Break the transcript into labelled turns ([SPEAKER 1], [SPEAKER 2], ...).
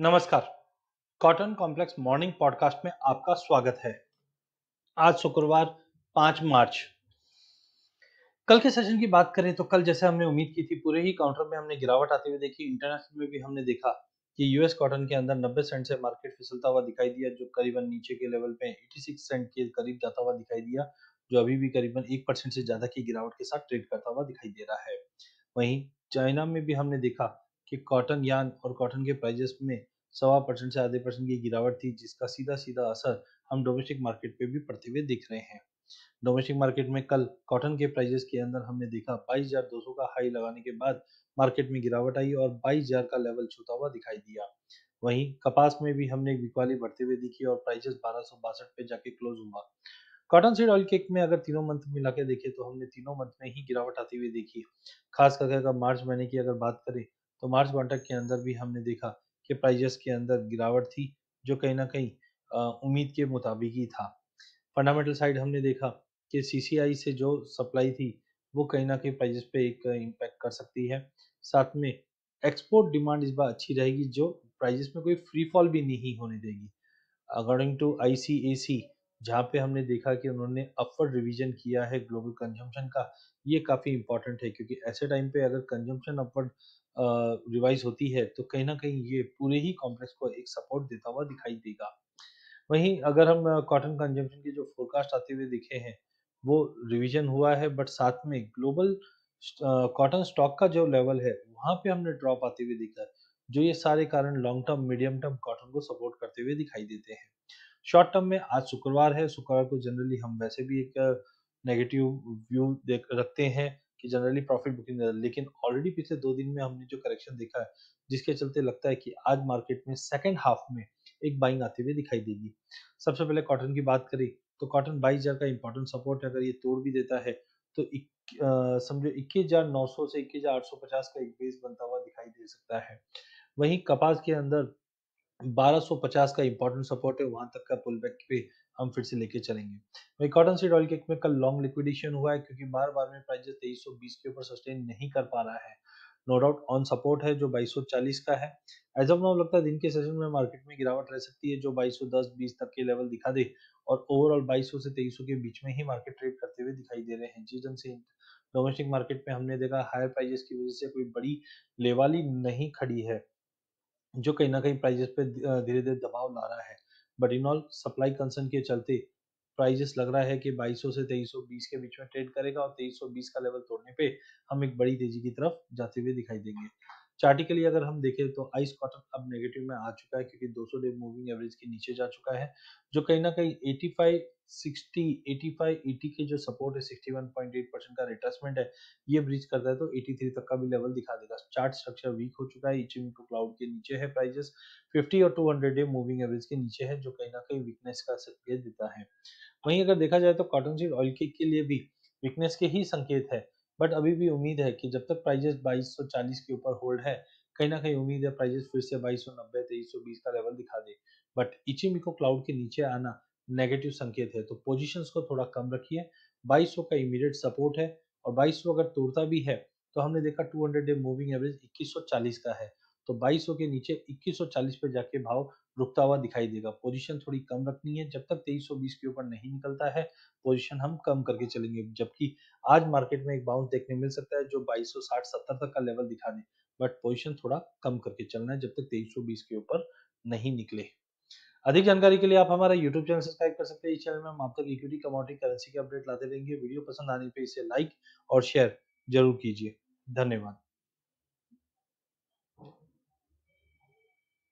[SPEAKER 1] नमस्कार। Cotton complex morning podcast में आपका स्वागत है। आज शुक्रवार, पाँच मार्च। कल के सेशन की बात करें तो कल जैसे हमने उम्मीद की थी, पूरे ही काउंटर में हमने गिरावट आते हुए देखी। इंटरनेशनल में भी हमने देखा कि यूएस कॉटन के अंदर 90 सेंट से मार्केट फिसलता हुआ दिखाई दिया, जो करीबन नीचे के लेवल पे 86 सेंट के करीब जाता हुआ दिखाई दिया, जो अभी भी करीबन एक परसेंट से ज़्यादा की गिरावट के साथ ट्रेड करता हुआ दिखाई दे रहा है। वहीं चाइना में भी हमने देखा कि कॉटन यान और कॉटन के प्राइजेस में सवा परसेंट से आधे परसेंट की गिरावट थी, जिसका सीधा सीधा असर हम डोमेस्टिक मार्केट पे भी पड़ते हुए दिख रहे हैं। डोमेस्टिक मार्केट में कल कॉटन के प्राइजेस के अंदर हमने देखा बाईस हज़ार दो सौ का हाई लगाने के बाद मार्केट में गिरावट आई और बाईस हज़ार का लेवल छूता हुआ दिखाई दिया। वहीं कपास में भी हमने बिकवाली बढ़ते हुए दिखी और प्राइजेस बारह पे जाके क्लोज हुआ। कॉटन सीड ऑयल केक में अगर तीनों मंथ मिला के देखें तो हमने तीनों मंथ में ही गिरावट आती हुई देखी। खास करके अगर मार्च महीने की अगर बात करें तो मार्च कॉन्ट्रैक्ट के अंदर भी हमने देखा कि प्राइजेस के अंदर गिरावट थी, जो कहीं ना कहीं उम्मीद के मुताबिक ही था। फंडामेंटल साइड हमने देखा कि सीसीआई से जो सप्लाई थी, वो कहीं ना कहीं प्राइजेस पे एक इम्पैक्ट कर सकती है। साथ में एक्सपोर्ट डिमांड इस बार अच्छी रहेगी, जो प्राइजेस में कोई फ्री फॉल भी नहीं होने देगी। अकॉर्डिंग टू आईसीएसी जहाँ पे हमने देखा कि उन्होंने अपवर्ड रिवीजन किया है ग्लोबल कंजम्पशन का, ये काफ़ी इंपॉर्टेंट है, क्योंकि ऐसे टाइम पे अगर कंजम्पशन अपवर्ड रिवाइज होती है तो कहीं ना कहीं ये पूरे ही कॉम्प्लेक्स को एक सपोर्ट देता हुआ दिखाई देगा। वहीं अगर हम कॉटन कंजम्पशन के जो फोरकास्ट आते हुए दिखे हैं, वो रिवीजन हुआ है, बट साथ में ग्लोबल कॉटन स्टॉक का जो लेवल है, वहाँ पे हमने ड्रॉप आते हुए दिखा है जो ये सारे कारण long term, medium term cotton को सपोर्ट करते हुए दिखाई देते हैं। शॉर्ट टर्म में आज शुक्रवार है, शुक्रवार को जनरली हम वैसे भी एक नेगेटिव व्यू देख, रखते हैं कि जनरली प्रॉफिट बुकिंग लेकिन ऑलरेडी पिछले दो दिन में हमने जो करेक्शन देखा है, जिसके चलते लगता है कि आज मार्केट में सेकेंड हाफ़ में एक बाइंग आते हुए दिखाई देगी। सबसे पहले कॉटन की बात करें तो कॉटन बाईस का इंपॉर्टेंट सपोर्ट अगर ये तोड़ भी देता है तो समझो इक्कीस हज़ार नौ सौ से इक्कीस हज़ार आठ सौ पचास का एक बेस बनता हुआ दिखाई दे सकता है। वहीं कपास के अंदर 1250 का इंपॉर्टेंट सपोर्ट है, वहाँ तक का पुल बैक पे हम फिर से लेके चलेंगे। वही कॉटन सीड ऑयल केक में कल लॉन्ग लिक्विडेशन हुआ है क्योंकि बार बार में प्राइस तेईस के ऊपर सस्टेन नहीं कर पा रहा है। नो डाउट ऑन सपोर्ट है जो 2240 का है। एज ऑफ़ नाउ लगता है दिन के सेशन में मार्केट में गिरावट रह सकती है जो 2210 20 तक के लेवल दिखा दे और ओवरऑल 2200 से 2300 के बीच में ही मार्केट ट्रेड करते हुए दिखाई दे रहे हैं। जिस ढंग से डोमेस्टिक मार्केट में हमने देखा हायर प्राइजेस की वजह से कोई बड़ी लेवाली नहीं खड़ी है, जो कहीं ना कहीं प्राइजेस पे धीरे धीरे दबाव ला रहा है। But in all supply concern के चलते प्राइजेस लग रहा है कि 2200 से 2320 के बीच में ट्रेड करेगा और 2320 का लेवल तोड़ने पे हम एक बड़ी तेज़ी की तरफ़ जाते हुए दिखाई देंगे। चार्टिकली अगर हम देखें तो आइस कॉटन अब नेगेटिव में आ चुका है क्योंकि 200 डे मूविंग एवरेज के नीचे जा चुका है, जो कहीं ना कहीं 85 60 85 80 के जो सपोर्ट है 61.8 परसेंट का रिट्रेसमेंट है, ये करता है तो 83 तक का भी लेवल दिखा देगा। चार्ट स्ट्रक्चर वीक हो चुका है क्लाउड के नीचे है प्राइजेस 50 और 200 डे मूविंग एवरेज के नीचे है, जो कहीं ना कहीं वीकनेस का संकेत देता है। वहीं अगर देखा जाए तो कॉटन सीड ऑयल के लिए भी वीकनेस के ही संकेत है बट अभी भी उम्मीद है कि जब तक प्राइजेस 2240 के ऊपर होल्ड है, कहीं ना कहीं उम्मीद है प्राइजेस फिर से 2290 2320 का लेवल दिखा दे। बट इचिमिको क्लाउड के नीचे आना नेगेटिव संकेत है तो पोजीशंस को थोड़ा कम रखिए। 2200 का इमीडिएट सपोर्ट है और 2200 अगर तोड़ता भी है तो हमने देखा 200 डे मूविंग एवरेज 2140 का है। तो 2200 के नीचे 2140 पे जाके भाव रुकता हुआ दिखाई देगा। पोजीशन थोड़ी कम रखनी है, जब तक 2320 के ऊपर नहीं निकलता है पोजीशन हम कम करके चलेंगे। जबकि आज मार्केट में एक बाउंस देखने मिल सकता है, जो 2260 70 तक का लेवल दिखा दे। बट पोजीशन थोड़ा कम करके चलना है, जब तक 2320 के ऊपर नहीं निकले। अधिक जानकारी के लिए आप हमारा यूट्यूब चैनल सब्सक्राइब कर सकते हैं। इस चैनल में हम आप तक इक्विटी कमोडिटी करेंसी के अपडेट लाते रहेंगे। वीडियो पसंद आने पर इसे लाइक और शेयर ज़रूर कीजिए। धन्यवाद।